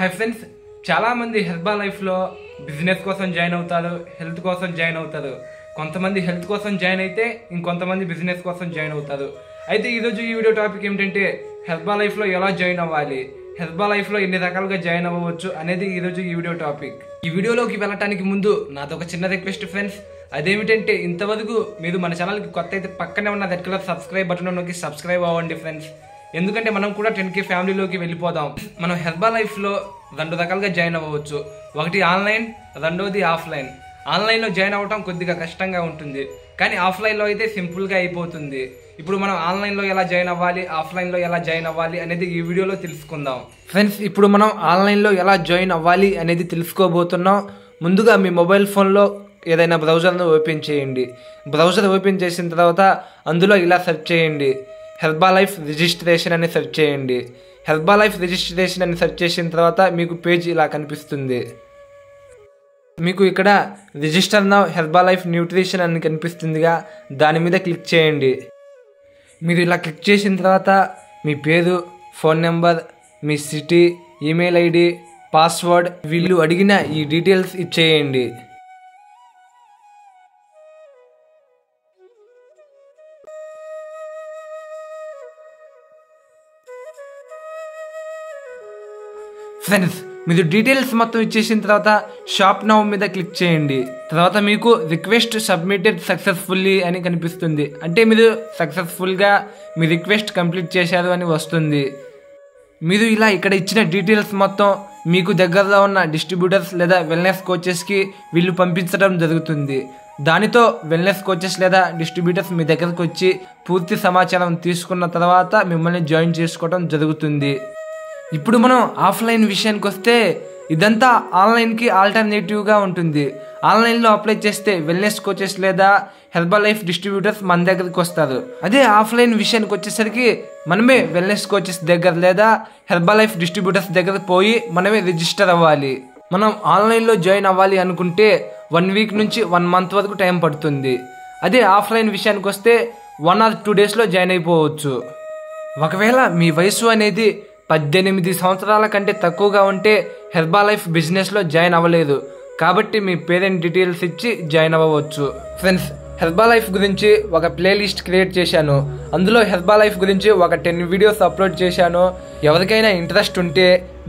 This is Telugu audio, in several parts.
హాయ్ ఫ్రెండ్స్ చాలామంది హెర్బా లైఫ్లో బిజినెస్ కోసం జాయిన్ అవుతారు హెల్త్ కోసం జాయిన్ అవుతారు. కొంతమంది హెల్త్ కోసం జాయిన్ అయితే ఇంకొంతమంది బిజినెస్ కోసం జాయిన్ అవుతారు. అయితే ఈరోజు ఈ వీడియో టాపిక్ ఏమిటంటే హెర్బా లైఫ్లో ఎలా జాయిన్ అవ్వాలి హెర్బా లైఫ్లో ఎన్ని రకాలుగా జాయిన్ అవ్వవచ్చు అనేది ఈరోజు ఈ వీడియో టాపిక్. ఈ వీడియోలోకి వెళ్ళటానికి ముందు నాది ఒక చిన్న రిక్వెస్ట్ ఫ్రెండ్స్ అదేమిటంటే ఇంతవరకు మీరు మన ఛానల్కి కొత్త అయితే పక్కనే ఉన్న రెడ్ కలర్ సబ్స్క్రైబ్ బటన్ నొక్కి సబ్స్క్రైబ్ అవ్వండి ఫ్రెండ్స్. ఎందుకంటే మనం కూడా టెన్ కే ఫ్యామిలీలోకి వెళ్ళిపోదాం. మనం హెర్బా లైఫ్లో రెండు రకాలుగా జాయిన్ అవ్వచ్చు. ఒకటి ఆన్లైన్ రెండవది ఆఫ్లైన్. ఆన్లైన్లో జాయిన్ అవ్వటం కొద్దిగా కష్టంగా ఉంటుంది. కానీ ఆఫ్లైన్లో అయితే సింపుల్గా అయిపోతుంది. ఇప్పుడు మనం ఆన్లైన్లో ఎలా జాయిన్ అవ్వాలి ఆఫ్లైన్లో ఎలా జాయిన్ అవ్వాలి అనేది ఈ వీడియోలో తెలుసుకుందాం. ఫ్రెండ్స్ ఇప్పుడు మనం ఆన్లైన్లో ఎలా జాయిన్ అవ్వాలి అనేది తెలుసుకోబోతున్నాం. ముందుగా మీ మొబైల్ ఫోన్లో ఏదైనా బ్రౌజర్ను ఓపెన్ చేయండి. బ్రౌజర్ ఓపెన్ చేసిన తర్వాత అందులో ఇలా సెర్చ్ చేయండి. హెర్బా లైఫ్ రిజిస్ట్రేషన్ అని సెర్చ్ చేయండి. హెర్బా లైఫ్ రిజిస్ట్రేషన్ అని సెర్చ్ చేసిన తర్వాత మీకు పేజ్ ఇలా కనిపిస్తుంది. మీకు ఇక్కడ register now Herbalife nutrition అని కనిపిస్తుందిగా దాని మీద క్లిక్ చేయండి. మీరు ఇలా క్లిక్ చేసిన తర్వాత మీ పేరు ఫోన్ నెంబర్ మీ సిటీ ఈమెయిల్ ఐడి పాస్వర్డ్ వీళ్ళు అడిగిన ఈ డీటెయిల్స్ ఇచ్చేయండి. ఫ్రెండ్స్ మీరు డీటెయిల్స్ మొత్తం ఇచ్చేసిన తర్వాత షాప్ నౌ మీద క్లిక్ చేయండి. తర్వాత మీకు రిక్వెస్ట్ సబ్మిటెడ్ సక్సెస్ఫుల్లీ అని కనిపిస్తుంది. అంటే మీరు సక్సెస్ఫుల్గా మీ రిక్వెస్ట్ కంప్లీట్ చేశారు అని వస్తుంది. మీరు ఇలా ఇక్కడ ఇచ్చిన డీటెయిల్స్ మొత్తం మీకు దగ్గరలో ఉన్న డిస్ట్రిబ్యూటర్స్ లేదా వెల్నెస్ కోచెస్కి వీళ్ళు పంపించడం జరుగుతుంది. దానితో వెల్నెస్ కోచెస్ లేదా డిస్ట్రిబ్యూటర్స్ మీ దగ్గరకు వచ్చి పూర్తి సమాచారం తీసుకున్న తర్వాత మిమ్మల్ని జాయిన్ చేసుకోవడం జరుగుతుంది. ఇప్పుడు మనం ఆఫ్లైన్ విషయానికి వస్తే ఇదంతా ఆన్లైన్కి ఆల్టర్నేటివ్గా ఉంటుంది. ఆన్లైన్లో అప్లై చేస్తే వెల్నెస్ కోచెస్ లేదా హెర్బల్ లైఫ్ డిస్ట్రిబ్యూటర్స్ మన దగ్గరికి వస్తారు. అదే ఆఫ్లైన్ విషయానికి వచ్చేసరికి మనమే వెల్నెస్ కోచెస్ దగ్గర లేదా హెర్బల్ లైఫ్ డిస్ట్రిబ్యూటర్స్ దగ్గర పోయి మనమే రిజిస్టర్ అవ్వాలి. మనం ఆన్లైన్లో జాయిన్ అవ్వాలి అనుకుంటే వన్ వీక్ నుంచి వన్ మంత్ వరకు టైం పడుతుంది. అదే ఆఫ్లైన్ విషయానికి వస్తే వన్ ఆర్ టూ డేస్లో జాయిన్ అయిపోవచ్చు. ఒకవేళ మీ వయసు అనేది పద్దెనిమిది సంవత్సరాల కంటే తక్కువగా ఉంటే హెర్బా లైఫ్ బిజినెస్లో జాయిన్ అవ్వలేదు. కాబట్టి మీ పేరెంట్ డీటెయిల్స్ ఇచ్చి జాయిన్ అవ్వవచ్చు. ఫ్రెండ్స్ హెర్బా లైఫ్ గురించి ఒక ప్లేలిస్ట్ క్రియేట్ చేశాను. అందులో హెర్బా లైఫ్ గురించి ఒక టెన్ వీడియోస్ అప్లోడ్ చేశాను. ఎవరికైనా ఇంట్రెస్ట్ ఉంటే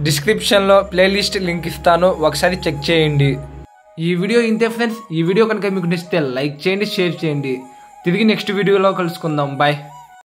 డిస్క్రిప్షన్లో ప్లేలిస్ట్ లింక్ ఇస్తాను. ఒకసారి చెక్ చేయండి. ఈ వీడియో ఇంతే ఫ్రెండ్స్. ఈ వీడియో కనుక మీకు నచ్చితే లైక్ చేయండి షేర్ చేయండి. తిరిగి నెక్స్ట్ వీడియోలో కలుసుకుందాం. బాయ్.